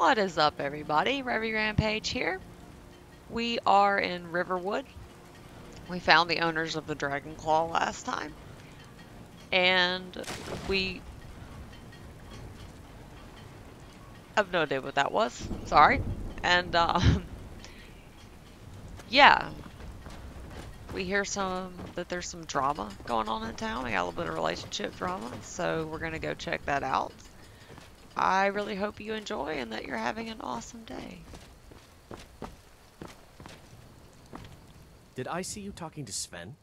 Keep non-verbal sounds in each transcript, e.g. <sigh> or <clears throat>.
What is up, everybody? Revy Rampage here. We are in Riverwood. We found the owners of the Dragon Claw last time. And we... I have no idea what that was. Sorry. And, um... <laughs> Yeah. We hear some... that there's some drama going on in town. We got a little bit of relationship drama. So we're going to go check that out. I really hope you enjoy and that you're having an awesome day. Did I see you talking to Sven?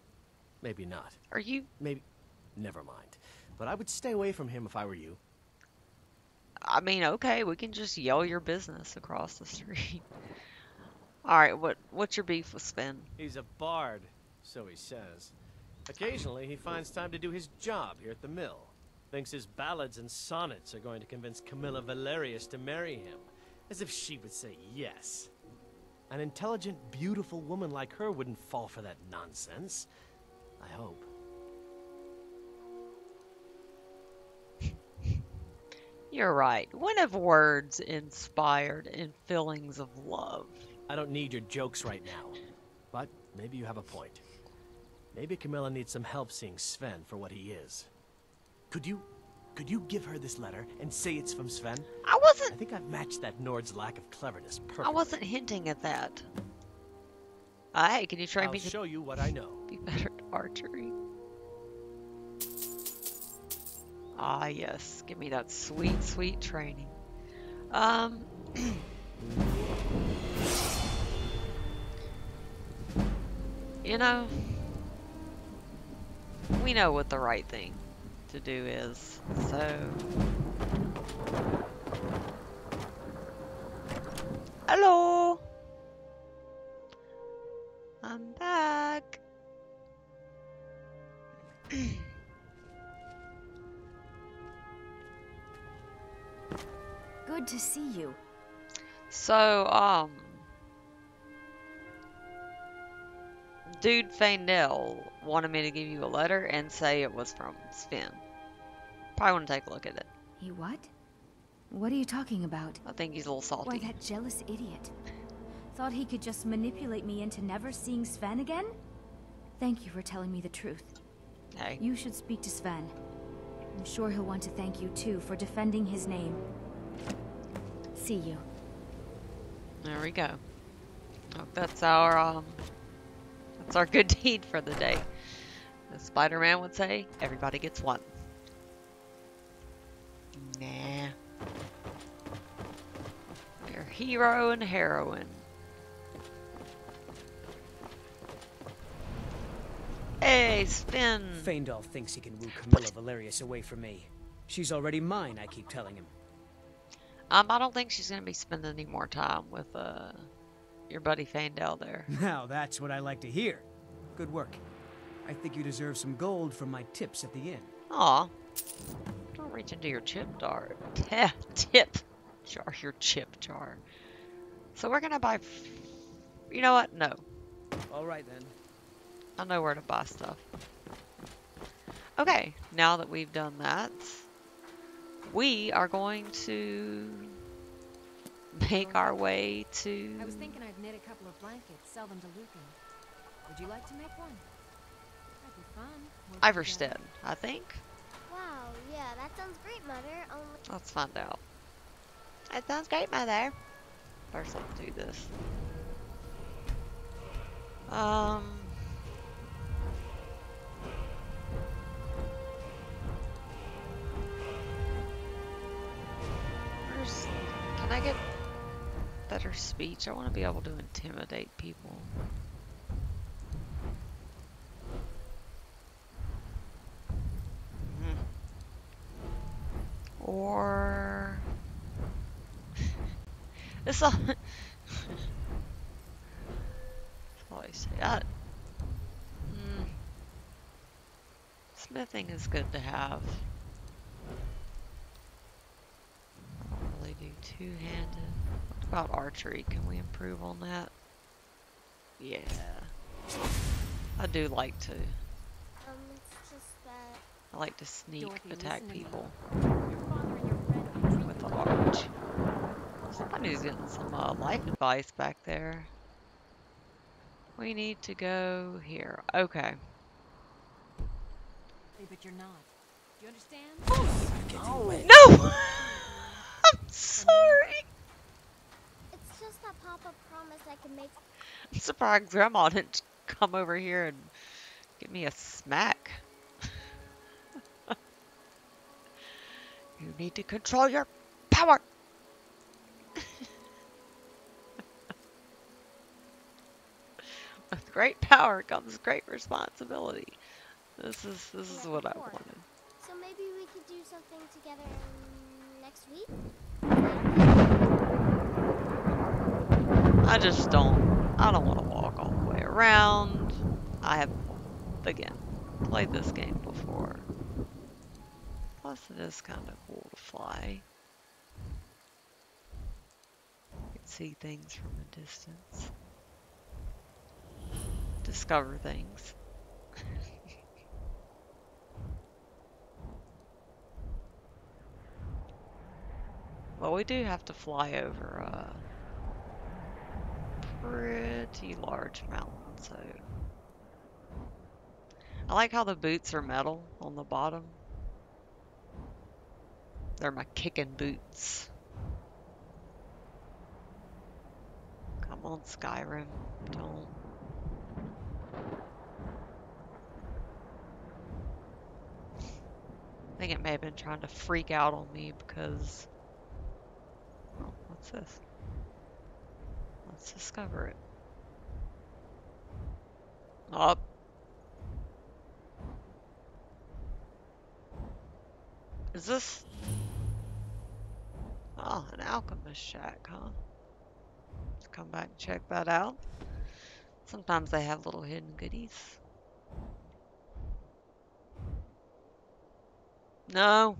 Maybe not. Are you... Maybe... Never mind. But I would stay away from him if I were you. I mean, okay, we can just yell your business across the street. <laughs> Alright, what what's your beef with Sven? He's a bard, so he says. Occasionally, he finds time to do his job here at the mill. Thinks his ballads and sonnets are going to convince Camilla Valerius to marry him. As if she would say yes. An intelligent, beautiful woman like her wouldn't fall for that nonsense. I hope. You're right. When have words inspired in feelings of love? I don't need your jokes right now. But maybe you have a point. Maybe Camilla needs some help seeing Sven for what he is. Could you... Could you give her this letter and say it's from Sven? I wasn't... I think I've matched that Nord's lack of cleverness perfectly. I wasn't hinting at that. Uh, hey, can you train I'll me to show you what I know. be better at archery? Ah, yes. Give me that sweet, sweet training. Um... <clears throat> you know, we know what the right thing to do is, so... Hello! I'm back. Good to see you. So, um... Dude Faendal wanted me to give you a letter and say it was from Sven. Probably want to take a look at it. He what? What are you talking about? I think he's a little salty. Why, that jealous idiot. Thought he could just manipulate me into never seeing Sven again? Thank you for telling me the truth. Hey. You should speak to Sven. I'm sure he'll want to thank you too for defending his name. See you. There we go. That's our um that's our good deed for the day. As Spider-Man would say, everybody gets one. Nah. They're hero and heroine. Hey, Spin. Faendal thinks he can woo Camilla Valerius away from me. She's already mine, I keep telling him. Um, I don't think she's gonna be spending any more time with uh your buddy Faendal there. <laughs> Now that's what I like to hear. Good work. I think you deserve some gold from my tips at the inn. Aw. Don't reach into your chip jar. <laughs> tip jar. Your chip jar. So we're gonna buy... F you know what? No. All right then. I know where to buy stuff. Okay, now that we've done that, we are going to make our way to... I was thinking I'd knit a couple of blankets, sell them to Lucan. Would you like to make one? That'd be fun. working Ivarstead. I think. Wow, yeah, that sounds great, Mother. Only Let's find out. That sounds great, Mother. First, let's do this. Um... Where's... Can I get better speech? I want to be able to intimidate people. Mhm. Or... <laughs> <laughs> This all... I say. Uh, mm, smithing is good to have. I don't really do two-handed. What about archery? Can we improve on that? Yeah. I do like to. um, it's just that I like to sneak Dorothy, attack listen to me. people Your father and your friend are with the arch. Somebody's getting some uh, life advice back there. We need to go here. Okay. Hey, but you're not. Do you understand? No! <laughs> I'm sorry. That Papa promised I could make. I'm surprised Grandma didn't come over here and give me a smack. you need to control your power. With great power comes great responsibility. This is this is Yeah, what I wanted. So maybe we could do something together next week? I just don't. I don't want to walk all the way around. I have, again, played this game before. Plus, it is kind of cool to fly. You can see things from a distance. Discover things. <laughs> well, we do have to fly over, uh, pretty large mountain, so. I like how the boots are metal on the bottom. They're my kicking boots. Come on, Skyrim. Don't. I think it may have been trying to freak out on me because. Oh, what's this? Let's discover it. Up. Is this? Oh, an alchemist shack, huh? Let's come back and check that out. Sometimes they have little hidden goodies. No.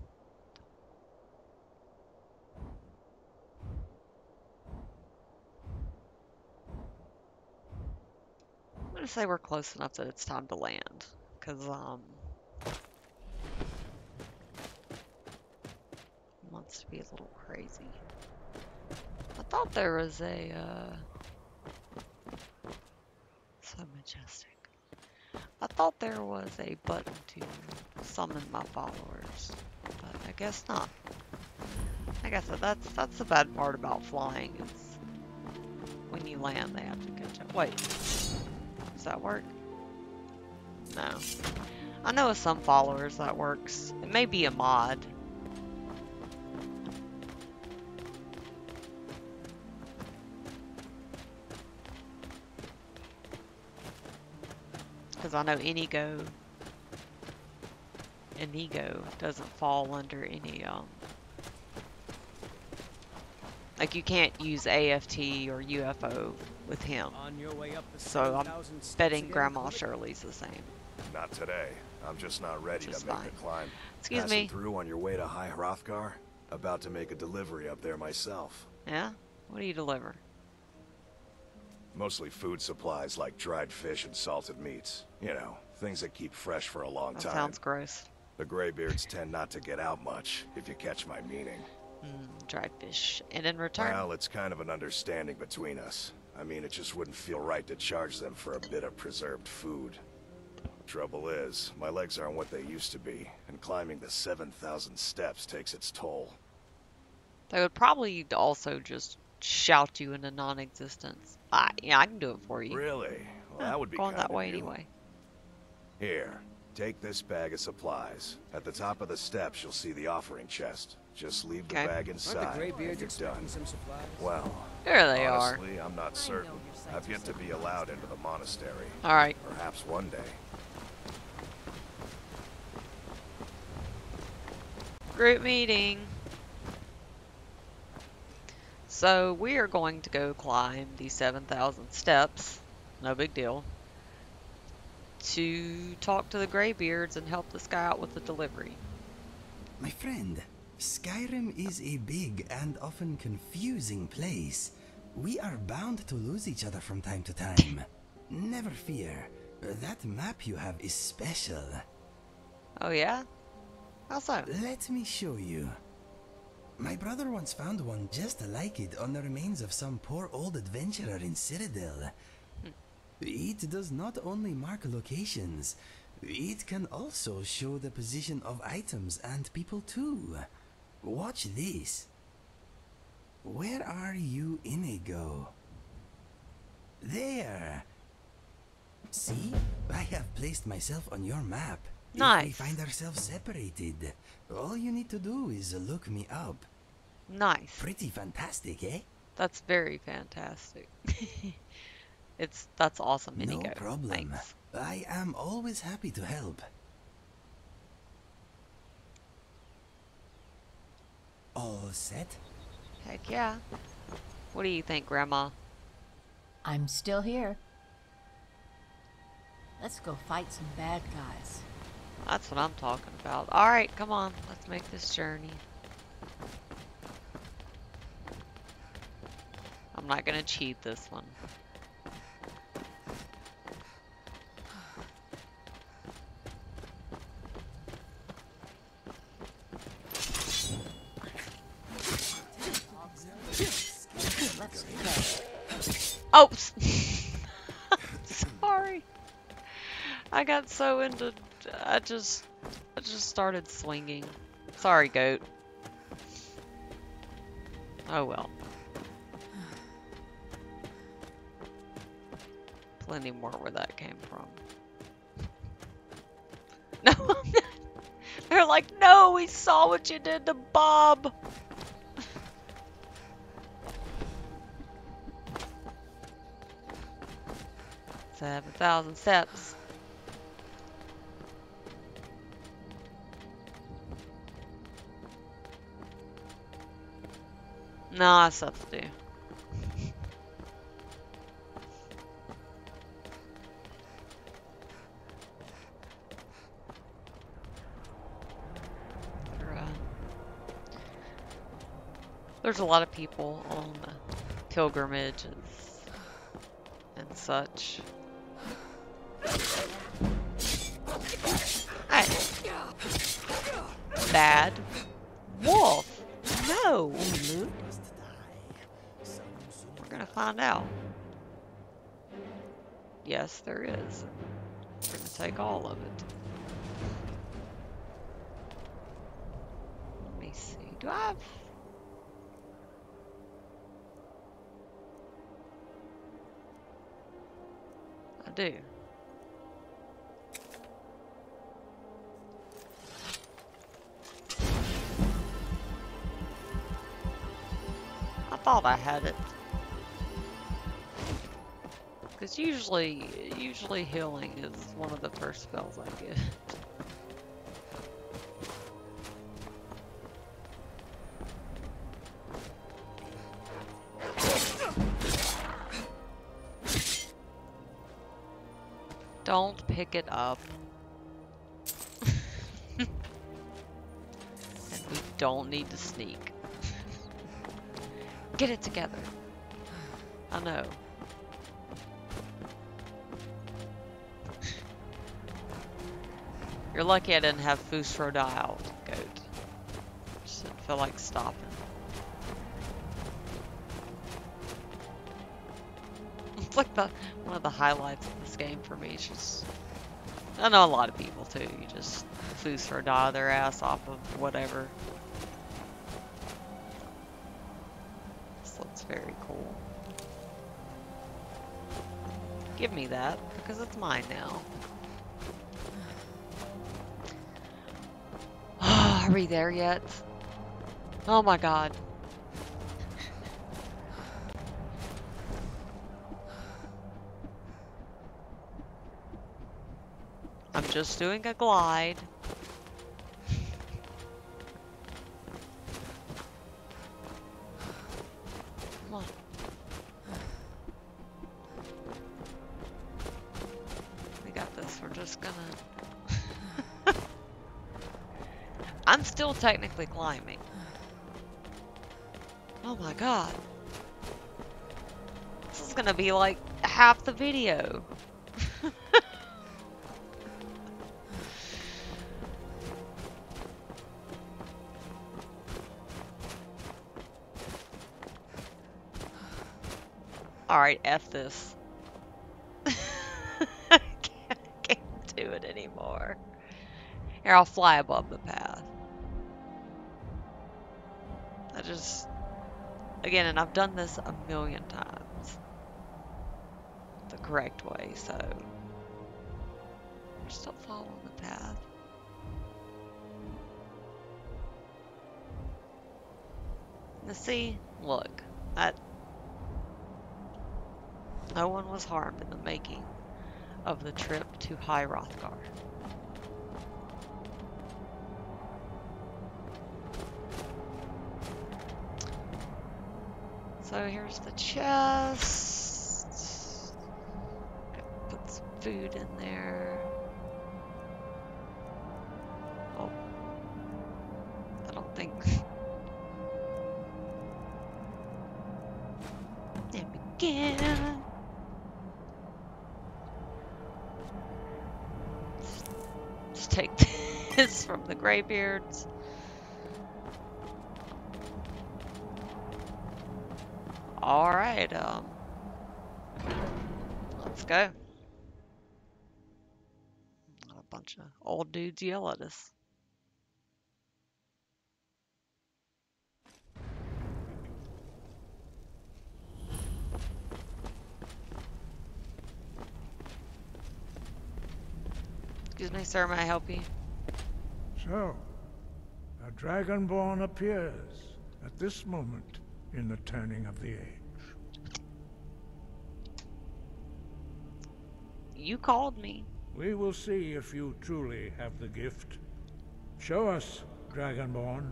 Gonna say we're close enough that it's time to land, cause um, wants to be a little crazy. I thought there was a uh, so majestic. I thought there was a button to summon my followers, but I guess not. I guess that- that's that's the bad part about flying is when you land they have to catch up. Wait. That work? No. I know with some followers that works. It may be a mod. Because I know Inigo Inigo doesn't fall under any um like you can't use AFT or UFO with him. On your way up the So I'm Betting again, Grandma Corbett? Shirley's the same. Not today. I'm just not ready Which is to make fine. the climb. Excuse Passing me. through on your way to High Hrothgar? About to make a delivery up there myself. Yeah? What do you deliver? Mostly food supplies like dried fish and salted meats. You know, things that keep fresh for a long That time. sounds gross. The Greybeards tend not to get out much, if you catch my meaning. Mm, dried fish. And in return, Well, it's kind of an understanding between us. I mean, it just wouldn't feel right to charge them for a bit of preserved food. Trouble is, my legs aren't what they used to be, and climbing the 7,000 steps takes its toll. they would probably also just shout you into non-existence. I, yeah, I can do it for you. Really? Well, Yeah, that would be going that way anyway. Here, take this bag of supplies. At the top of the steps, you'll see the offering chest. Just leave the bag Aren't the inside, Greybeards and you're done. some? Well, There they are. honestly, I'm not certain. I've yet to be allowed into the monastery. All right. Perhaps one day. Group meeting. So we are going to go climb the 7,000 steps. No big deal. To talk to the Greybeards and help this guy out with the delivery. My friend, Skyrim is a big and often confusing place. We are bound to lose each other from time to time. Never fear. That map you have is special. Oh yeah? How so? Let me show you. My brother once found one just like it on the remains of some poor old adventurer in Cyrodiil. It does not only mark locations, it can also show the position of items and people too. Watch this. Where are you, Inigo? There! See? I have placed myself on your map. If we find ourselves separated, all you need to do is look me up. Nice. Pretty fantastic, eh? That's very fantastic. <laughs> it's that's awesome, Inigo. No problem. Thanks. I am always happy to help. All set? Heck yeah. What do you think, Grandma? I'm still here. Let's go fight some bad guys. That's what I'm talking about. All right, come on. Let's make this journey. I'm not gonna cheat this one. Oh, <laughs> sorry. I got so into. I just, I just started swinging. Sorry, goat. Oh well. Plenty more where that came from. <laughs> No, they're like, no, we saw what you did to Bob. Seven thousand steps. No, I stuff to do. There, There's a lot of people on the pilgrimages and such. Bad wolf. No. We're gonna find out. Yes, there is. We're gonna take all of it. Let me see. Do I have? I do. Thought I had it. Because usually, usually healing is one of the first spells I get. Don't pick it up. <laughs> and we don't need to sneak. Get it together. I know. You're lucky I didn't have Fusro out, goat. Just didn't feel like stopping. It's <laughs> like the one of the highlights of this game for me. It's just I know a lot of people too. You just Fus Ro Dah their ass off of whatever. Give me that, because it's mine now. <sighs> Are we there yet? Oh my god. I'm just doing a glide. technically climbing. Oh my god. This is gonna be like half the video. <laughs> Alright, F this. <laughs> I can't, can't do it anymore. Here, I'll fly above the path. Just... Again, and I've done this a million times. The correct way, so... Just don't follow the path. Now see, look, that no one was harmed in the making of the trip to High Hrothgar. So here's the chest. Put some food in there. Oh. I don't think. There we go. Let's take <laughs> this from the Greybeards. Right, um, let's go. A bunch of old dudes yell at us. Excuse me, sir, may I help you? So, a Dragonborn appears at this moment in the turning of the age. You called me. We will see if you truly have the gift. Show us, Dragonborn.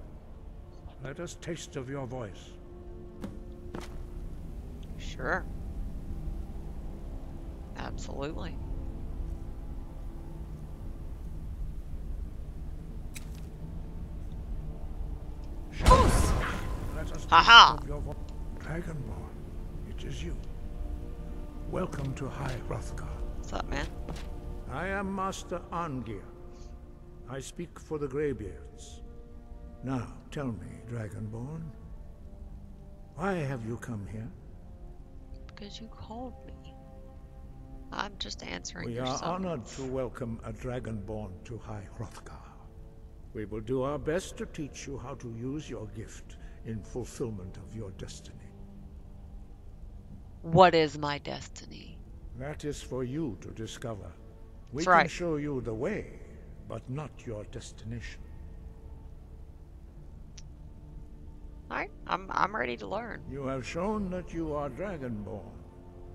Let us taste of your voice. Sure. Absolutely. Let us taste Aha! your. Dragonborn, it is you. Welcome to High Hrothgar. What's up, man? I am Master Arngeir. I speak for the Greybeards. Now, tell me, Dragonborn, why have you come here? Because you called me. I'm just answering We your are honored to welcome a Dragonborn to High Hrothgar. We will do our best to teach you how to use your gift in fulfillment of your destiny. What is my destiny? That is for you to discover. We That's can right. show you the way, but not your destination. Alright, I'm I'm ready to learn. You have shown that you are Dragonborn.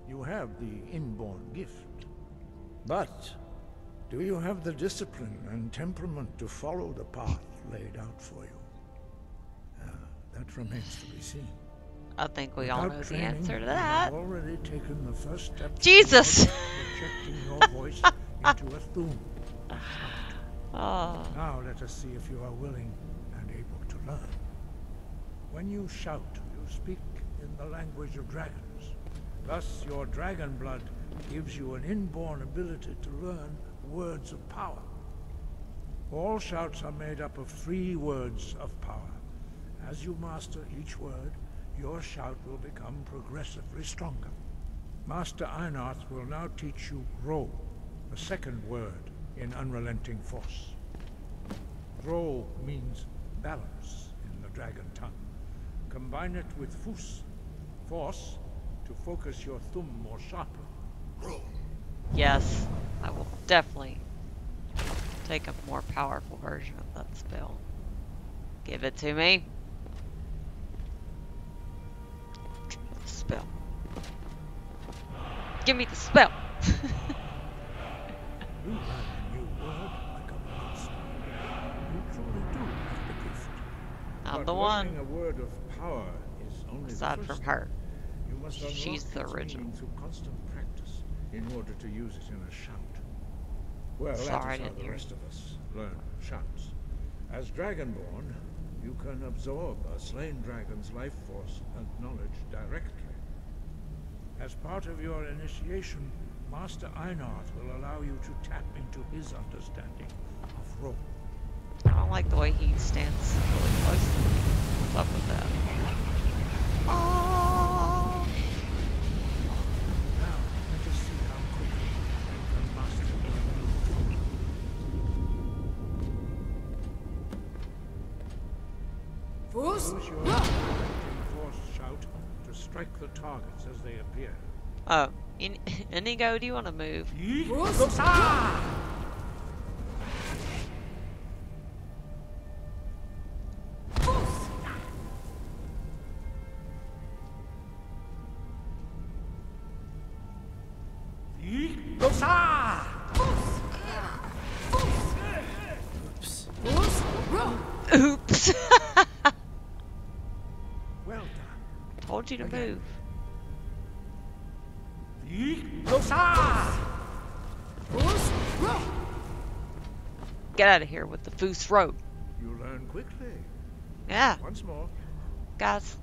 You have the inborn gift. But do you have the discipline and temperament to follow the path laid out for you? Uh, that remains to be seen. I think we all Without know the answer to that. have already taken the first step. Jesus! <laughs> towards Projecting your voice into a Thu'um. Oh, <sighs> Now let us see if you are willing and able to learn. When you shout, you speak in the language of dragons. Thus, your dragon blood gives you an inborn ability to learn words of power. All shouts are made up of three words of power. As you master each word, your shout will become progressively stronger. Master Einarth will now teach you Ro, the second word in Unrelenting Force. Ro means balance in the dragon tongue. Combine it with Fus, force, to focus your Thu'um more sharply. Ro. yes. I will definitely take a more powerful version of that spell. Give it to me. Give me the spell. You learn a new word like a monster. You truly do have the. I'm the one. a word of power is only Aside from her. You must She's the original. through constant practice in order to use it in a shout. Well, Sorry, that is how the rest of us learn shouts. As Dragonborn, you can absorb a slain dragon's life force and knowledge directly. As part of your initiation, Master Einarth will allow you to tap into his understanding of Ro. I don't like the way he stands really close to me. What's up with that? Oh! Let us see how quickly you can master Who's strike the targets as they appear. Oh, In- <laughs> Inigo, do you want to move? Get out of here with the Fus Ro Dah. You learn quickly. Yeah, Once more. guys.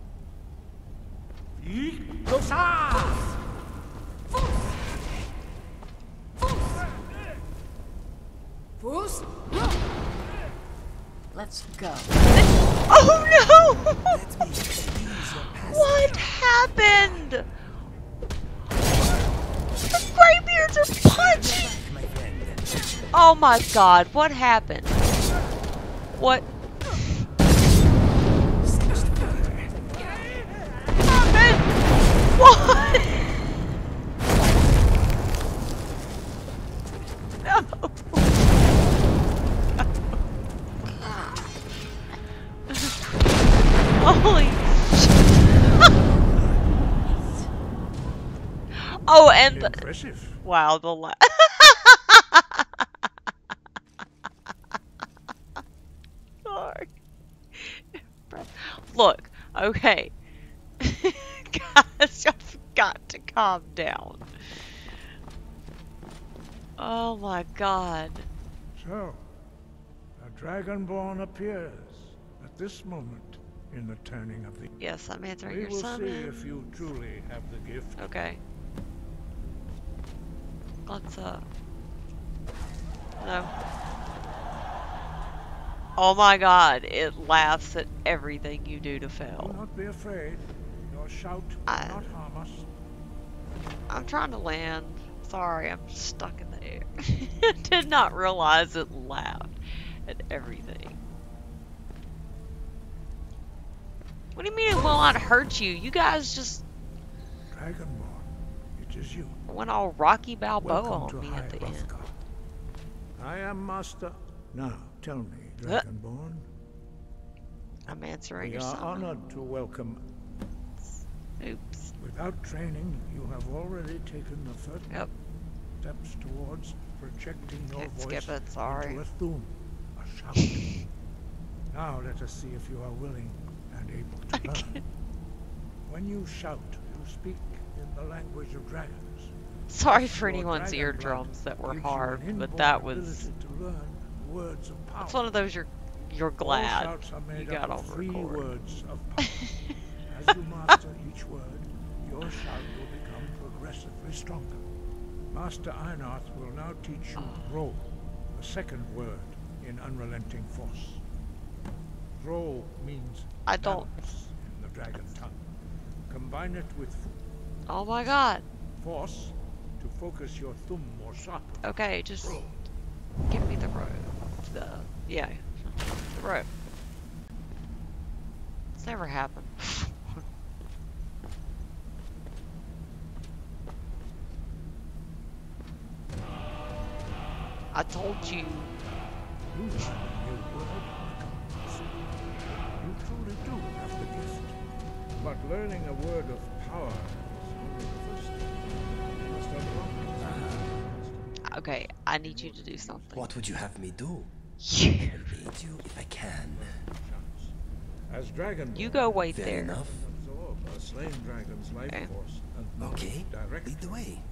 Let's go. Oh no! Let me ease your past. What happened? The Greybeards are punching! Oh my god, what happened? What Seems to happened? What? No. Holy <laughs> Oh, and the, wow, the la- Sorry. Look, okay. <laughs> Guys, y'all got to calm down. Oh my god. So, a dragonborn appears at this moment in the turning of the. Yes, I'm answering We your will see if you truly have the gift. Okay. Let's, uh... No. Oh my god, it laughs at everything you do to Do not be afraid. Your shout will I- not harm us. I'm trying to land. Sorry, I'm stuck in the air. <laughs> Did not realize it laughed at everything. What do you mean it will not hurt you? You guys just Dragonborn, it is you. went all Rocky Balboa Welcome on me at the end. Hrothgar. I am Master. Now, tell me, I'm answering We your are honored to welcome. Oops. Without training, you have already taken the first Yep. steps towards projecting your Can't voice skip it, sorry. into a Thu'um, a shout. <laughs> now let us see if you are willing and able to learn. can't. When you shout, you speak in the language of dragons. Sorry for Your anyone's eardrums that were gives you an hard, but that was. ability to learn words of power. It's one of those you're you're glad you got on three record. words of <laughs> power. As you master each word, your shout will become progressively stronger. Master Einarth will now teach you Ah. Ro, the second word in Unrelenting Force. Ro means I don't. in the dragon tongue. Combine it with Oh my god. force to focus your Thu'um more sharply. Okay, just give me the rope. The yeah, the rope. It's never happened. <laughs> I told you. You learn a new word becomes. You truly do have the gift. But learning a word of power is only the first step. You must unlock it. Ah. Okay, I need you to do something. What would you have me do? Yeah. I'll you if I can. As dragon, You go wait Fair there. enough. slain dragon's life Okay. force and Okay, directly. lead the way.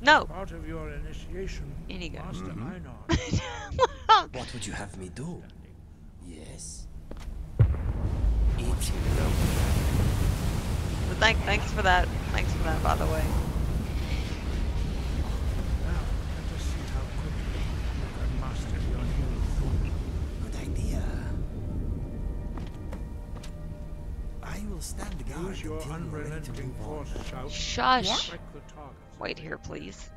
No. Part of your initiation, Inigo. Master Mhm. Einar <laughs> What would you have me do? Yes. Eat you. But thank, thanks for that. Thanks for that, by the way. Your until you're ready to unrelenting force shout. Shush. Strike. Wait here, please.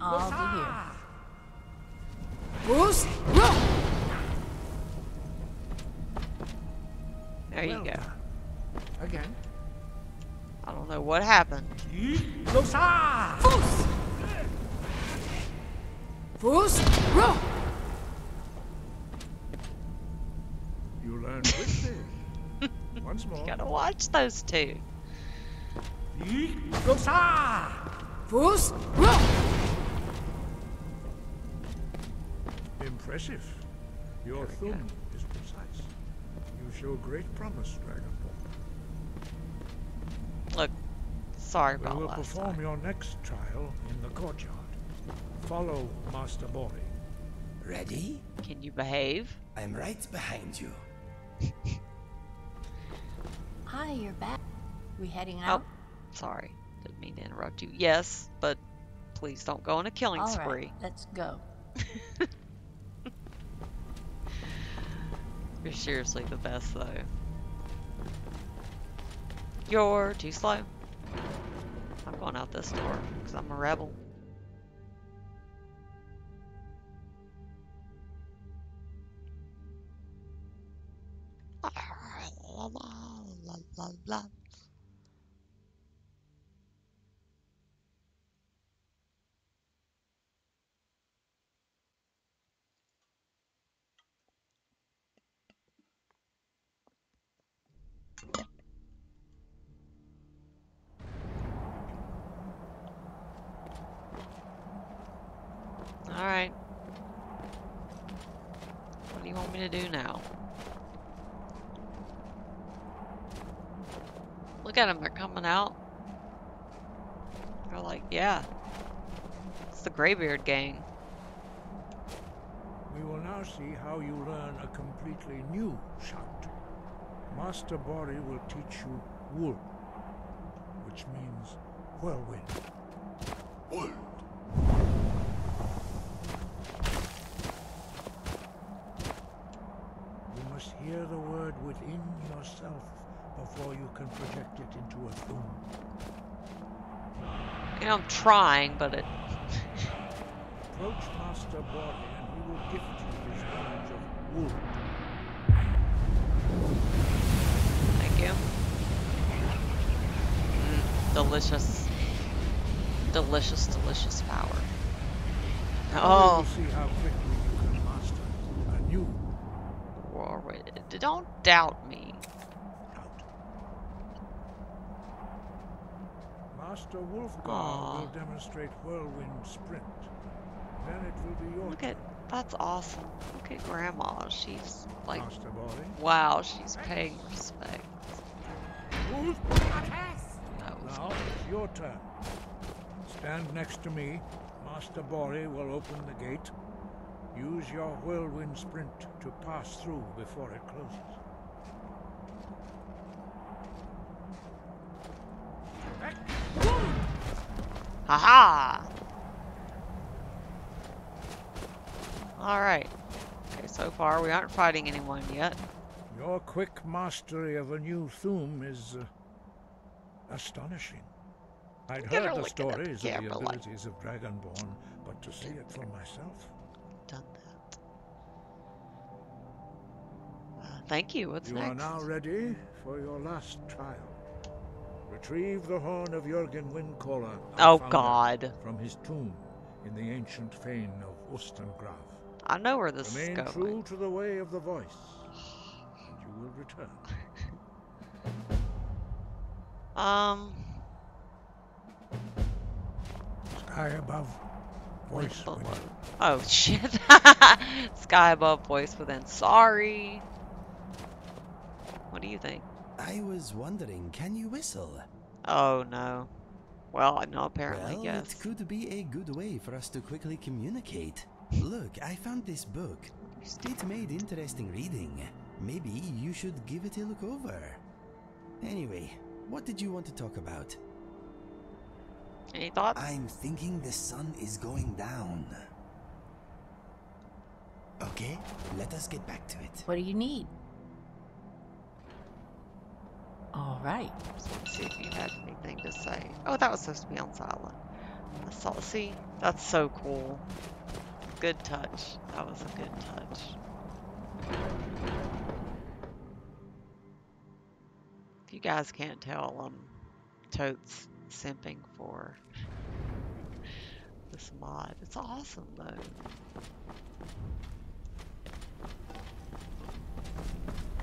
I'll be here. There you go. Again. I don't know what happened. Losa! Fus! Fus! Ro! You learn quickly. Once more. Gotta watch those two. Losa! Fus! Ro! Impressive. Your Thu'um is precise. You show great promise, Dragonborn. Look, sorry about we will perform time. your next trial in the courtyard. Follow Master Borri. Ready? Can you behave? I'm right behind you. <laughs> Hi, you're back. We heading out? Oh, out? sorry. Didn't mean to interrupt you. Yes, but please don't go on a killing All right, spree. let's go. <laughs> You're seriously the best, though. You're too slow. I'm going out this door because I'm a rebel. La, la, la, la, la. Alright. What do you want me to do now? Look at them, they're coming out. They're like, yeah. It's the Greybeard gang. We will now see how you learn a completely new shout. Master Borri will teach you Wuld, which means whirlwind. You must hear the word within yourself before you can project it into a Thu'um. You know, I'm trying, but it. Approach Master Borri and he will gift you his knowledge of Wuld. Thank you. Mm, delicious. Delicious, delicious power. Oh, see how quickly you can master a new Warwick. Don't doubt me. shout. Master Wulfgar will demonstrate whirlwind sprint. Then it will be your Look at that's awesome. Look at Grandma. She's like, wow, she's paying respect. That Now it's your turn. Stand next to me. Master Borri will open the gate. Use your whirlwind sprint to pass through before it closes. Haha! Alright. Okay, so far we aren't fighting anyone yet. Your quick mastery of a new Thu'um is uh, astonishing. I'd heard the stories of the abilities of Dragonborn, but to see it for myself. Done that. Uh, thank you. What's you next? You are now ready for your last trial. Retrieve the horn of Jurgen Windcaller, our Oh, God. from his tomb in the ancient fane of Ustengrav. I know where this Remain is going. true to the way of the voice, and you will return. <laughs> Um, Sky above, voice within. Oh <laughs> shit. <laughs> Sky above, voice within. Sorry. What do you think? I was wondering, can you whistle? Oh no. Well, no, apparently, well, yes. it could be a good way for us to quickly communicate. Look, I found this book. It made interesting reading. Maybe you should give it a look over. Anyway, what did you want to talk about? Any thoughts? I'm thinking the sun is going down. Okay, let us get back to it. What do you need? All right. See if you had anything to say. Oh, that was supposed to be on silent. I saw. See, that's so cool. Good touch. That was a good touch. If you guys can't tell, I'm totes simping for this mod. It's awesome though.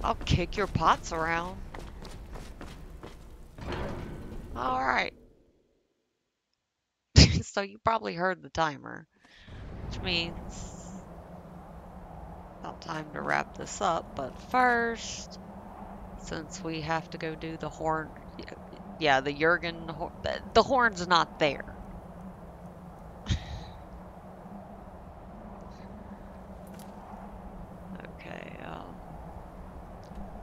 I'll kick your pots around. Alright. <laughs> so you probably heard the timer, which means about time to wrap this up. But first, since we have to go do the horn, yeah, the Jurgen, the horn's not there. okay, um,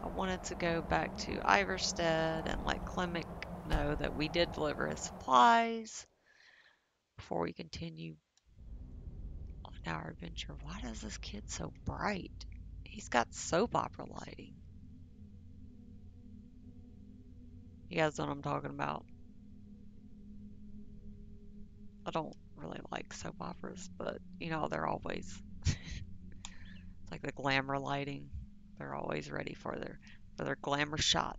I wanted to go back to Ivarstead and let Clement know that we did deliver his supplies before we continue on our adventure. Why does this kid so bright? He's got soap opera lighting. You guys know what I'm talking about. I don't really like soap operas, but you know, they're always it's <laughs> like the glamour lighting. They're always ready for their for their glamour shot.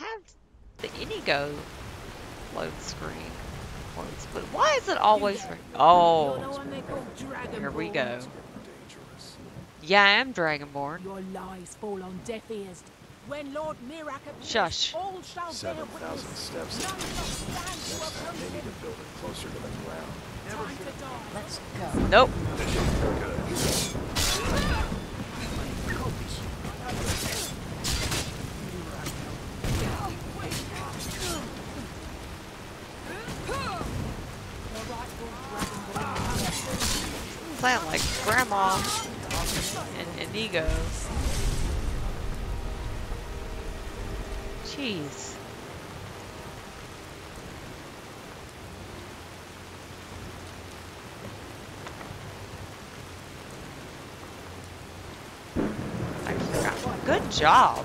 Have the Inigo load screen. Close, but why is it always? Oh, here we go. Yeah, I am Dragonborn. Your lies fall on deaf ears. When Lord Miraak appears, Shush. all shall Seven bear thousand steps. None shall stand to Next time, they need to build it closer to the ground. Time to die. Let's go. Nope. Sound like Grandma and Inigo. Jeez. Good job.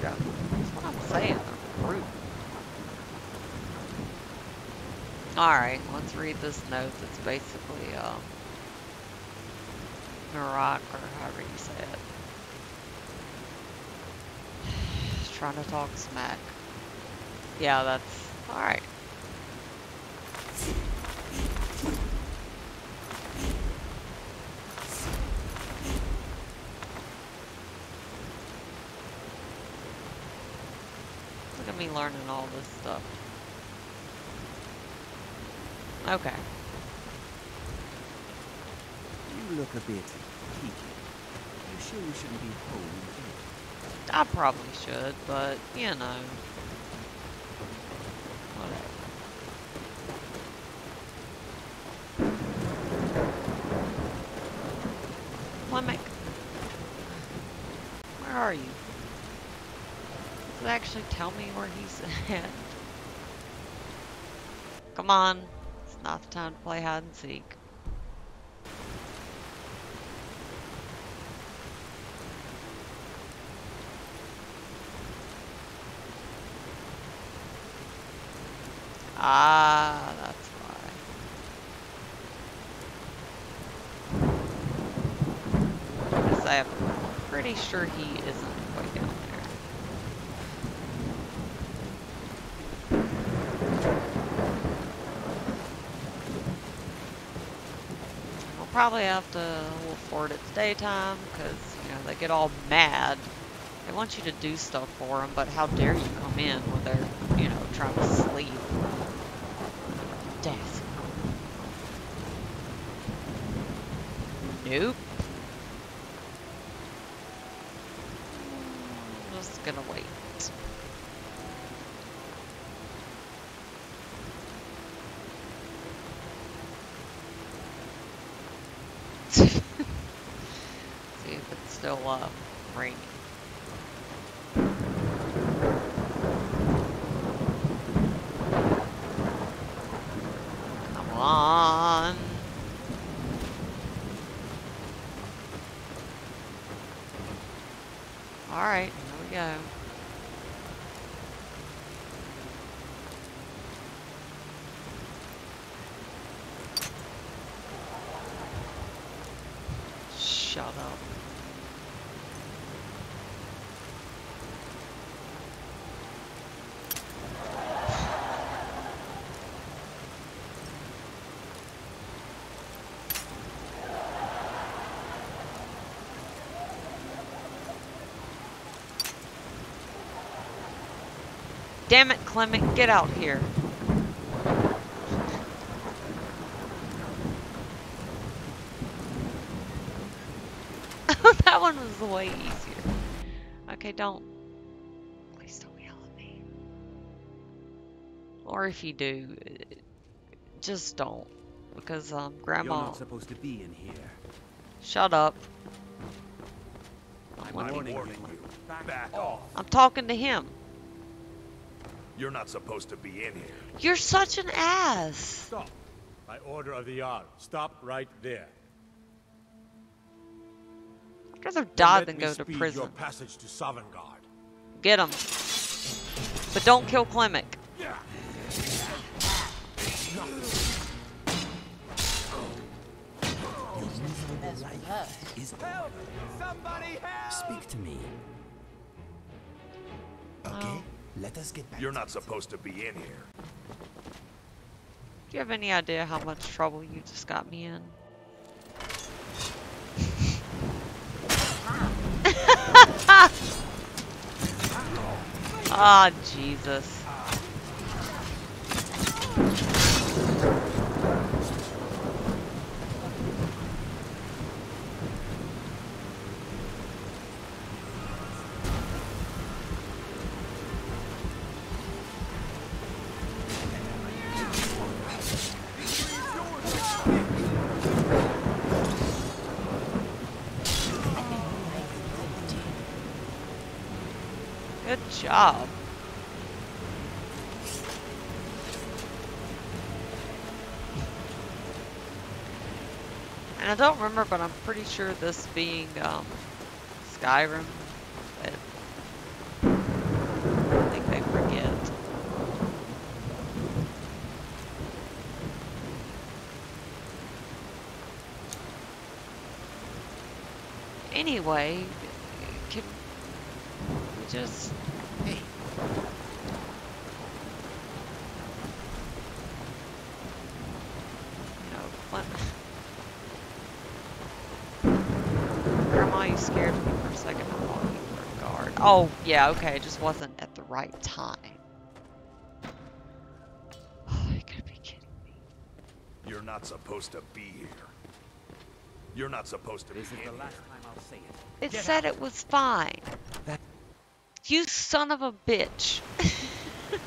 That's what I'm saying. Alright, let's read this note. It's basically, um, Narak, or however you say it. <sighs> Just trying to talk smack. Yeah, that's alright. Look at me learning all this stuff. Okay. You look a bit You sure you shouldn't be home yet? I probably should, but you know. Whatever. Where are you? Does it actually tell me where he's <laughs> at? Come on. It's not the time to play hide and seek. Ah, that's why. Because I'm pretty sure he isn't quite down there. We'll probably have to fort it's daytime because, you know, they get all mad. They want you to do stuff for them, but how dare you come in when they're, you know, trying to Nope. Just gonna wait. See if it's still uh, raining. Come on. Alright, here we go. Shut up. Damn it, Clement, get out here. that one was way easier. Okay, don't. Please don't yell at me. Or if you do, uh, just don't. Because, um, You're Grandma. not supposed to be in here. Shut up. I'm What- warning you. Back off. I'm talking to him. You're not supposed to be in here. You're such an ass. Stop. By order of the Jarl. Stop right there. I'd rather die Let than go to speed prison. Your passage to Sovngarde. Get him. But don't kill Klimmek. Mess with us. Is Somebody help! Speak to me. Okay, Oh. let us get back. You're not supposed to be in here. Do you have any idea how much trouble you just got me in? Ah, Jesus. Job. And I don't remember, but I'm pretty sure this being um, Skyrim, it, I think they forget. Anyway, can we just Hey, you know, Clint. Grandma, you scared me for a second. I thought you were a guard. Oh, yeah, okay. It just wasn't at the right time. Oh, <sighs> you gotta be kidding me. You're not supposed to be here. You're not supposed to This be is in the here. last time I'll say it. It Get said out. it was fine. That- You son of a bitch. <laughs>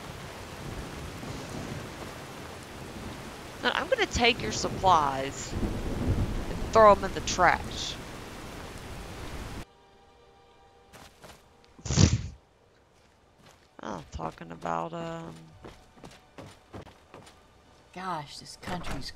now, I'm gonna take your supplies and throw them in the trash. Talking about, um, Gosh, this country's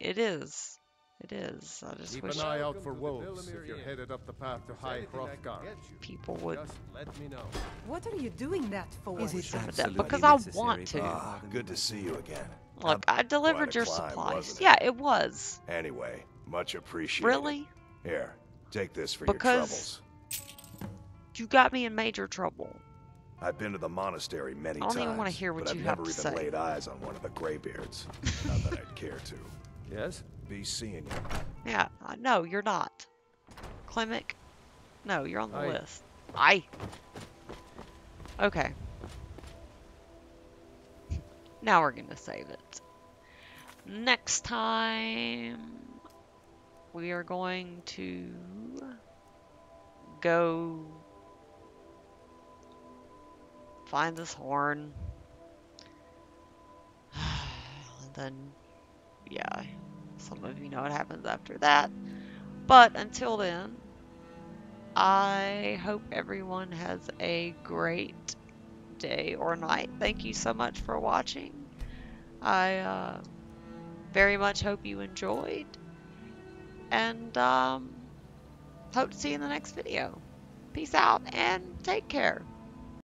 it is. It is. I just Keep wish an eye out for wolves if you're headed up the path to High Hrothgar. people would. Just let me know. What are you doing that for? Is it some of that absolutely because I want to. Ah, good to see you again. Look, I delivered your climb, supplies. it? Yeah, it was. Anyway, much appreciated. Really? Here, take this for Because- your troubles. You got me in major trouble. I've been to the monastery many times. I don't times. even wanna hear what but you I've have never even laid eyes on one of the Greybeards. Not that I'd care to. Yes? Be seeing you. Yeah, I no, you're not. Klimmek, no, you're on the Aye. list. I. Okay. Now we're gonna save it. Next time, we are going to go find this horn. <sighs> And then, yeah, some of you know what happens after that. But until then, I hope everyone has a great day or night. Thank you so much for watching. I uh, very much hope you enjoyed. And um, hope to see you in the next video. Peace out and take care.